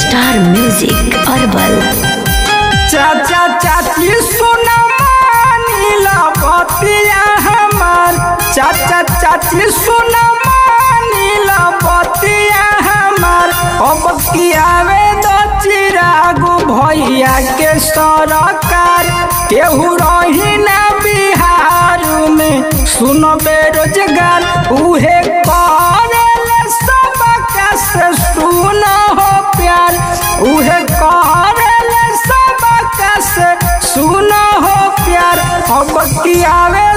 Star music herbal चाचा चाची सुना हमार। चाचा चाची सुना हमार। अब कियावे दो भैया के सरकार। केहू रही ना बिहार में। सुन बेरोजगार उहे उहे सुन हो प्यार अब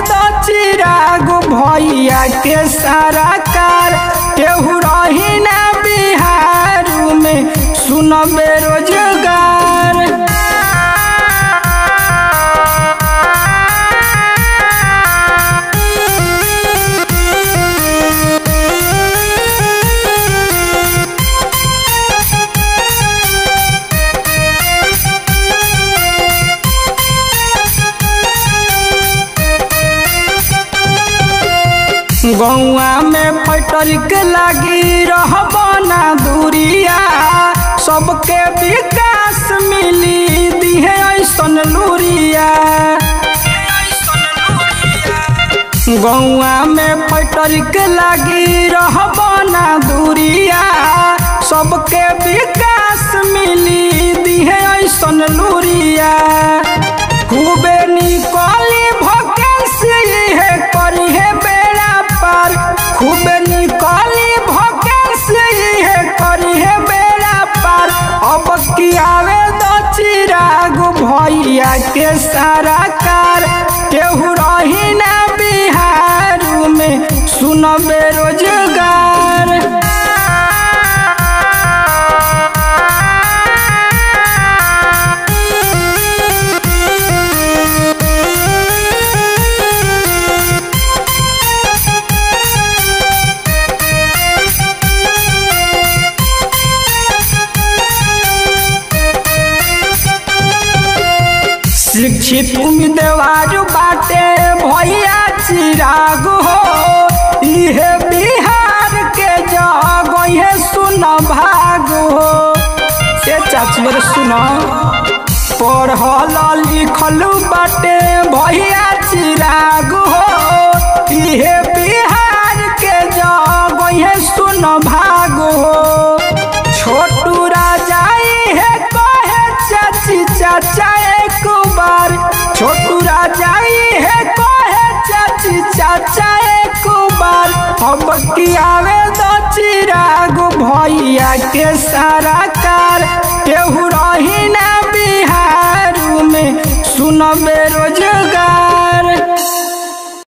दो चिराग भैया के केहू रही गौआ में फैक्ट्री के लागी रहबना दूरिया। सबके विकास मिली दिहे ऐसन लूरिया। गौआ में फैक्ट्री के लागी रहबना दूरिया। सबके विकास मिली दिहे ऐसन लूरिया। खूबे निकली के सारा कार केहू रही ना बिहार में सुन बेरोजगार शिक्षित उम्मीदवार बाटे, भैया चिराग हो। इहे बिहार के जग ये सुन भाग हो। से चाची रे सुन, पढ़ल लिखल बाटे, भैया चिराग हो। इहे बिहार के जग ये सुन भाग हो। छोटू राजा है कहे, चाची, चाचा बार, छोटू राजा ये है को है चाची, चाचा एक बार। हम बक्की आवे दो चिराग भैया के सारा कार। केहू रही